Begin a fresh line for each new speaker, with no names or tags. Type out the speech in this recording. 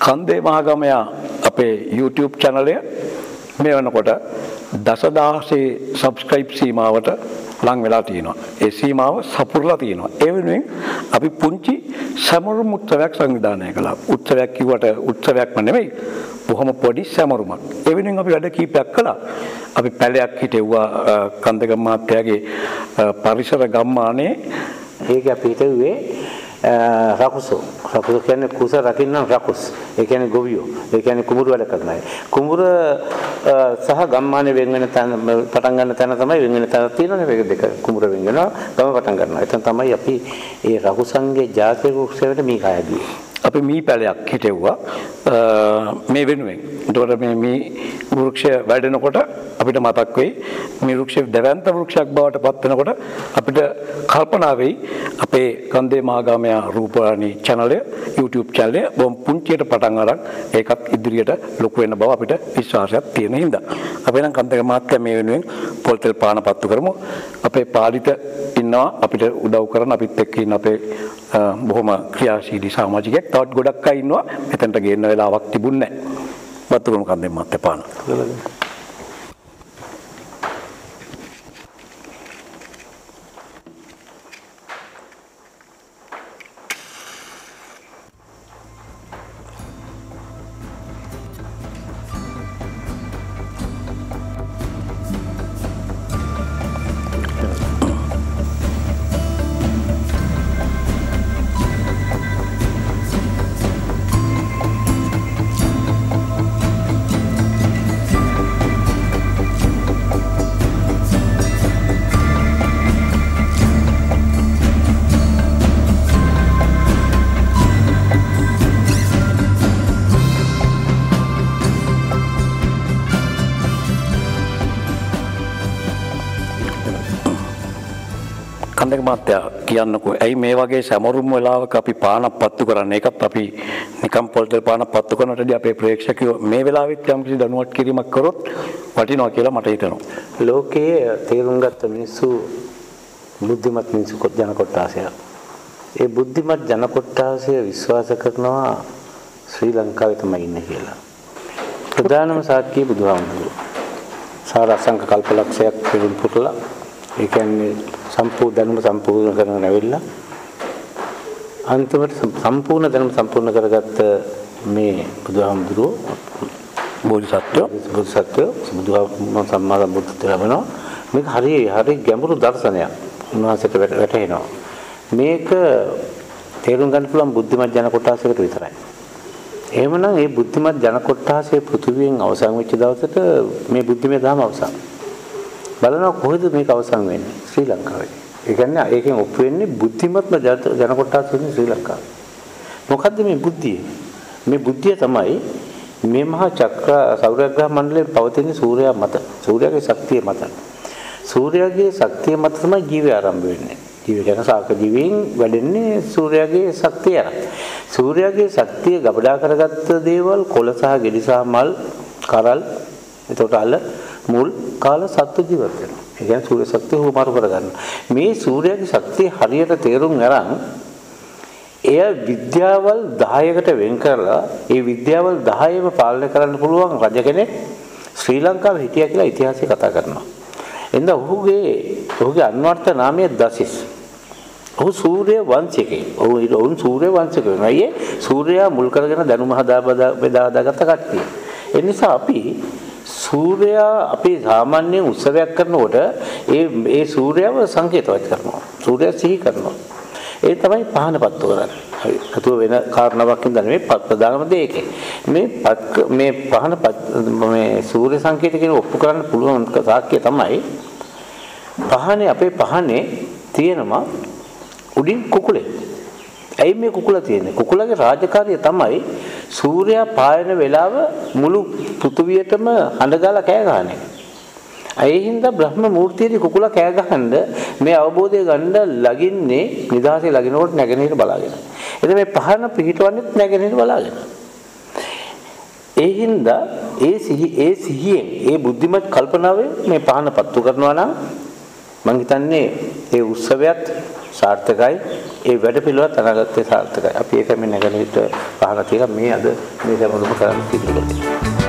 කන්දේ මහගමයා අපේ YouTube චැනලය මේ වෙනකොට දසදහසේ සබස්ක්‍රයිබ් සීමාවට ලං වෙලා තියෙනවා. ඒ සීමාව සපුරලා තියෙනවා. ඒ වෙනුවෙන් අපි පුංචි සැමරුම් උත්සවයක් සංවිධානය කළා. උත්සවයක් කිව්වට උත්සවයක්ම නෙමෙයි. බොහොම පොඩි සැමරුමක්. ඒ වෙනුවෙන් අපි වැඩ කීපයක් කළා. අපි පැලයක් හිටෙව්වා කන්දගම් මහත්තයාගේ පරිසර ගම්මානයේ
ඒක අපි හිතුවේ රකුසෝ රකුසෝ කියන්නේ කුස රකින්නම් රකුස්. ඒ කියන්නේ ගොවියෝ. ඒ කියන්නේ කුඹුරු වැඩ කරන අය කුඹුර සහ ගම්මානේ වෙන් වෙන තැන පටන් ගන්න තැන තමයි වෙන් වෙන තැන තියෙනනේ මේක දෙක කුඹුර වෙන් වෙනවා ගම පටන් ගන්නවා. එතන තමයි අපි ඒ රකුසන්ගේ ජාතික උත්සවයට මේ කායදී
අපි මී පැලයක් හිටෙව්වා මේ වෙනුවෙන්. එතකොට මේ මී වෘක්ෂය වැඩෙනකොට අපිට මතක් වෙයි මේ වෘක්ෂය දැවැන්ත වෘක්ෂයක් බවට පත් වෙනකොට අපිට කල්පනා වෙයි අපේ කන්දේ මහාගාමයා රූපවාහිනී channel YouTube channel බොම් පුංචියට පටන් අරන් ඒකත් ඉදිරියට ලොකු වෙන බව අපිට විශ්වාසයක් තියෙන හින්දා. අපි නම් කන්දේ මහත්තයා මේ වෙනුවෙන් පොල් තෙල් පාන පත්තු කරමු. අපේ පාලිත ඉන්නවා අපිට උදව් කරන අපිත් එක්ක ඉන්න අපේ බොහොම ක්‍රියාශීලී සමාජිකයෙක් තවත් ගොඩක් අය ඉන්නවා මෙතනට ගේන්න වෙලාවක් තිබුණේ නැහැ. වත්තුගම කන්දේ මහත්තයා පාන. කන්දක මහත්තයා කියන්නකෝ ඇයි මේ වගේ සැමරුම් වෙලාවක අපි පානක් පත්තු කරන්නේ ඒකත් අපි නිකම් පොල්තෙල් පානක් පත්තු කරනකොටදී අපේ ප්‍රේක්ෂකයෝ මේ වෙලාවෙත් යම්කිසි දැනුවත් කිරීමක් කරොත් වටිනවා කියලා මට හිතෙනවා
ලෝකයේ තේරුම් ගත්ත මිනිස්සු බුද්ධිමත් මිනිස්සු ජන කොට්ටාසය. ඒ බුද්ධිමත් ජන කොට්ටාසය විශ්වාස කරනවා ශ්‍රී ලංකාවේ තමයි ඉන්නේ කියලා. ප්‍රධානම සාක්කිය බුදුහාමුදුරුවෝ. සාරසංක කල්පලක්ෂයක් පිළිම් පුරලා ඒ කියන්නේ සම්පූර්ණ දැනුම සම්පූර්ණ කරගෙන ඇවිල්ලා අන්තිමට සම්පූර්ණ දැනුම සම්පූර්ණ කරගත්ත මේ බුදුහාමුදුරුවෝ
බෝධිසත්වෝ
බුදුසත්වෝ බුදුහාමුදුරුවෝ සම්මා සම්බුද්ධත්වයට ලැබෙනවා. මේක හරි හරි ගැඹුරු දර්ශනයක්. උන්වහන්සේට වැටහෙනවා. මේක තේරුම් ගන්න පුළුවන් බුද්ධිමත් ජන කොටසකට විතරයි. එහෙමනම් මේ බුද්ධිමත් ජන කොටසේ පෘථිවියෙන් අවසන් වෙච්ච දවසට මේ බුද්ධිමය ධර්ම අවසන් බලනවා කොහෙද මේක අවසන් වෙන්නේ? ශ්‍රී ලංකාවේ. ඒ කියන්නේ ඒකෙන් ඔප්පු වෙන්නේ බුද්ධිමත්ම ජන කොටස වෙන්නේ ශ්‍රී ලංකාවේ. මොකද්ද මේ බුද්ධිය? මේ බුද්ධිය තමයි මේ මහා චක්‍ර සෞරග්‍රහ මණ්ඩලයේ පවතින සූර්යයා මත සූර්යාගේ ශක්තිය මත. සූර්යාගේ ශක්තිය මත තමයි ජීවය ආරම්භ වෙන්නේ. ජීවය කියන සාක ජීවීන් වැඩෙන්නේ සූර්යාගේ ශක්තිය අරන්. සූර්යාගේ ශක්තිය ගබඩා කරගත්ත දේවල් කොළ සහ ගෙඩි සහ මල් කරල් එතකොට අල්ල මුල් කාල සත්ව ජීවත් වෙනවා. ඒ කියන්නේ සූර්ය ශක්තිය හුමාරු කරගන්න. මේ සූර්යාගේ ශක්තිය හරියට තේරුම් අරන් එය විද්‍යාවල් 10කට වෙන් කරලා ඒ විද්‍යාවල් 10ම පාලනය කරන්න පුළුවන් රජ කෙනෙක් ශ්‍රී ලංකාවේ හිටියා කියලා ඉතිහාසය කතා කරනවා. එඳ ඔහුගේ ඔහුගේ අන්වර්ථ නාමය දසිස්. ඔහු සූර්ය වංශිකේ. ඔහු ඔවුන් සූර්ය වංශික වෙනවා. අයියේ සූර්යයා මුල් කරගෙන දැනුම හදා බෙදා හදාගත්ත කට්ටිය. ඒ නිසා අපි සූර්යයා අපි සාමාන්‍යයෙන් උත්සවයක් කරනකොට ඒ ඒ සූර්යව සංකේතවත් කරනවා. සූර්යයා සිහි කරනවා. ඒ තමයි පහන පත්තු කරන්නේ. හරි. අතුව වෙන කාරණාවක් හින්දා නෙමෙයි ප්‍රධානම දේ ඒකේ. මේ මේ පහන මේ සූර්ය සංකේත කියන ඔප්පු කරන්න පුළුවන් සාක්ෂිය තමයි පහනේ අපේ පහනේ තියෙනවා උඩින් කුකුලේ. ඇයි මේ කුකුල තියෙන්නේ? කුකුලගේ රාජකාරිය තමයි සූර්යයා පායන වෙලාව මුළු පෘථුවියටම හඬ ගාලා කෑ ගහන්නේ. ඒ හින්දා බ්‍රහ්ම මූර්තියේදී කුකුලා කෑ ගහනද මේ අවබෝධය ගන්න ලගින්නේ නිදහසේ ලගිනකොට නැගෙනහිර බලාගෙන. එතන මේ පහන පිහිටවන්නේත් නැගෙනහිර බලාගෙන. ඒ හින්දා ඒ සිහි ඒ සිහියෙන් ඒ බුද්ධිමත් කල්පනාවෙන් මේ පහන පත්තු කරනවා නම් මම හිතන්නේ ඒ උත්සවයත් සාර්ථකයි. ඒ වැඩ පිළිවෙලත් අනාගතේ සාර්ථකයි. අපි ඒක මේ නැගෙනහිර පහන තියලා මේ අද මේ සමරුම කරන්න සිදු කරන්නේ